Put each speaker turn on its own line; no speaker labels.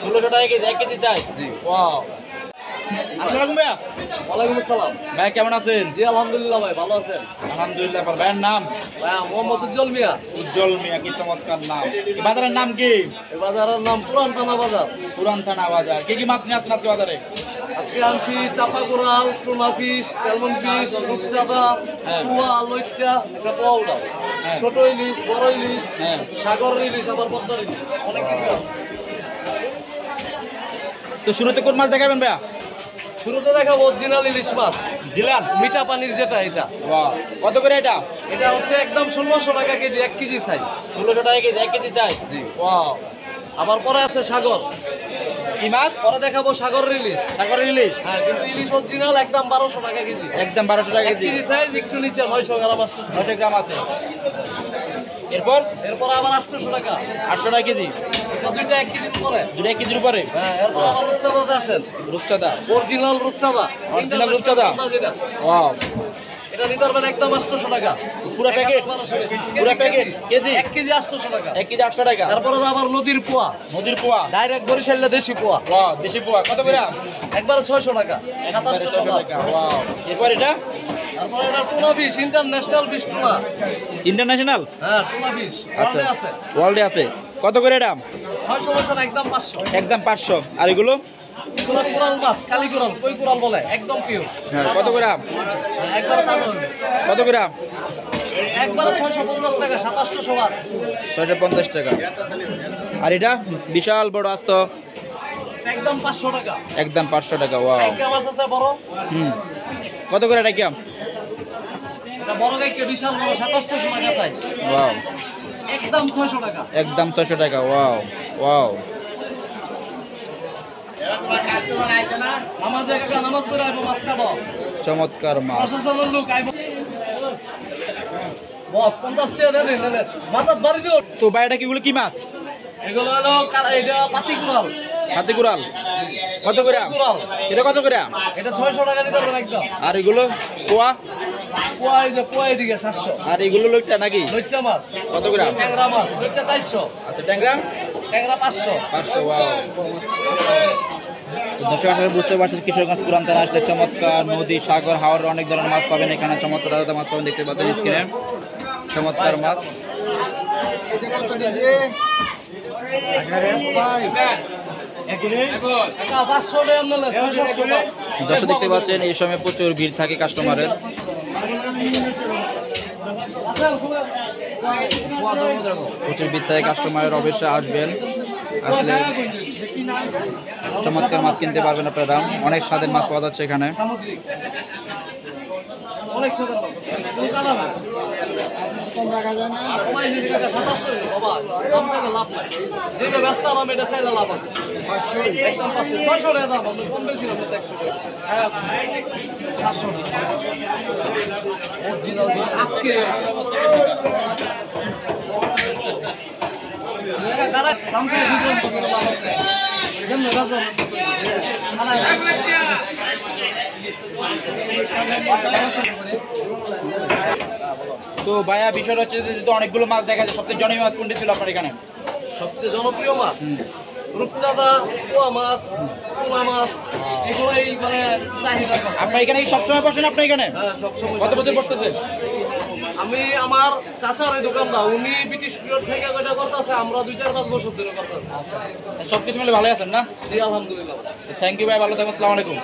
ষোলোশো টাকা কেজি এক কেজি ওয়াও আসসালামু ভাইয়া।
ওয়ালাইকুম আসসালাম।
ভাই কেমন আছেন?
জি আলহামদুলিল্লাহ ভাই ভালো আছেন?
আলহামদুলিল্লাহ। ভাইয়ের নাম?
ভাই মোহাম্মদ উজ্জ্বল মিয়া।
উজ্জ্বল মিয়া কি চমৎকার নাম। এই বাজারের নাম কি?
এই বাজারের নাম পুরান থানা বাজার।
পুরান থানা বাজার। কি কি মাছ নিয়ে আসছেন আজকে বাজারে?
আজকে আনছি চাপা coral tuna fish salmon fish রূপচাঁদা
হ্যাঁ।
কুয়া একটা
হ্যাঁ।
ছোট ইলিশ বড় ইলিশ
হ্যাঁ।
সাগর ইলিশ আবার পদ্মার ইলিশ। অনেক কিছু আছে।
তো শুরুতে কোন মাছ দেখাবেন ভাইয়া?
শুরুতে দেখাবো অরিজিনাল ইলিশ মাছ।
জিলান
মিঠা পানির যেটা এটা।
কত করে এটা?
এটা হচ্ছে একদম ষোলোশো টাকা কেজি এক কেজি সাইজ
ষোলোশো টাকা কেজি এক কেজি সাইজ
জি।
ওয়াও
আবার পরে আছে সাগর।
কি মাছ?
পরে দেখাবো সাগর ইলিশ।
সাগর ইলিশ?
হ্যাঁ কিন্তু ইলিশ অরিজিনাল একদম বারোশো টাকা কেজি।
একদম বারোশো টাকা কেজি।
সাইজ একটু নিচে নয়শো গ্রাম আটশো
নশো গ্রাম আছে। এরপর?
এরপর আবার আটশো টাকা।
আটশো টাকা কেজি?
এটা দুইটা এক কেজির উপরে।
দুইটা এক কেজির উপরে?
হ্যাঁ এরপর আবার রূপচাঁদাতে আসেন
রূপচাঁদা।
অরিজিনাল রূপচাঁদা।
অরিজিনাল রূপচাঁদা? ও
এটা নিতে পারবেন একদম আটশোশো টাকা।
পুরো প্যাকেট? পুরো প্যাকেট? কেজি?
এক কেজি আটশোশো টাকা।
এক কেজি আটশো টাকা।
তারপরে আবার নদীর পোয়া।
নদীর পোয়া।
ডাইরেক্ট বরিশাল্লা দেশি পোয়া।
ওয়াও দেশি পোয়া। কত করে?
একবারে ছয়শো টাকা। সাতাশশো টাকা।
টাকা ওয়াও এরপর এটা?
তারপরে এটা tuna fish international fish tuna.
International
হ্যাঁ টুনা ফিশ
আচ্ছা।
আছে।
ওয়ার্ল্ডে আছে। কত করে এটা?
ছয়শো বছর একদম পাঁচশো।
একদম পাঁচশো। আর এগুলো?
এগুলো কোরাল মাছ কালি কোরাল কই কোরাল বলে? একদম পিওর
হ্যাঁ কত করে
একবারে তাজা হবে।
কত করে
একবারে ছয়শো পঞ্চাশ টাকা সাতাশশো সবার
ছয়শো পঞ্চাশ টাকা। আর এটা? বিশাল বড় আস্ত।
একদম পাঁচশো টাকা।
একদম পাঁচশো টাকা ওয়াও
একটা মাছ আছে বড়।
হুম। কত করে এটা কিয়াম
বড় গাইকে বিশাল বড় সাতাশশো টাকা চাই।
ওয়াও
একদম ছয়শো টাকা।
একদম ছয়শো টাকা ওয়াও ওয়াও
বাড়ি দিল
তো ভাই এটা কিগুলো কি মাছ?
এগুলো হলো কালা- এটা পাতি কুড়াল।
হাতি কুড়াল। কত করে এটা কত করে
এটা ছয়শো টাকা একদম।
আর এগুলো পোয়া?
পোয়া এই যে পোয়া এদিকে সাতশো।
আর এগুলো লোকটা নাকি?
মাছ।
কত
ট্যাংরা মাছ। চারশো।
আচ্ছা ট্যাংরা?
ট্যাংরা পাঁচশো।
পাঁচশো দর্শক, আসলে বুঝতে পারছেন, কিশোরগঞ্জ পুরান আসলে চমৎকার নদী, সাগর হাওয়ার অনেক ধরনের মাছ পাবেন। এখানে চমৎকার দাদা মাছ পাবেন, দেখতে পাচ্ছেন স্ক্রিনে। চমৎকার মাছ। দর্শক, দেখতে পাচ্ছেন, এই সময় প্রচুর ভিড় থাকে কাস্টমারের প্রচুর ভিড় থাকে কাস্টমারের অবশ্যই আসবেন। চমৎকার মাছ কিনতে পারবেন আপনারা অনেক স্বাদের মাছ পাওয়া যাচ্ছে এখানে।
অনেক দাম দাম কারা দাম চাইলে বিক্রম তো
ভাইয়া বিষয়টা হচ্ছে যে তো অনেকগুলো মাছ দেখা যায় সবচেয়ে জনপ্রিয় মাছ কোনটি ছিল আপনার এখানে?
সবচেয়ে জনপ্রিয় মাছ? রূপচাঁদা পোয়া মাছ পোলা মাছ এগুলোই মানে চাহিদা।
আপনার এখানে সবসময় বসেন আপনার এখানে?
হ্যাঁ সবসময়
কত বছর বসতেছে
আমি আমার চাচার এই দোকানদার উনি ব্রিটিশ পিরিয়ড থেকে কয়টা করতেছে আমরা দুই চার পাঁচ বছর ধরে করতেছি।
সব কিছু মিলে ভালো আছেন না?
জি আলহামদুলিল্লাহ।
থ্যাংক ইউ ভাই ভালো থাকবেন আসসালামু আলাইকুম।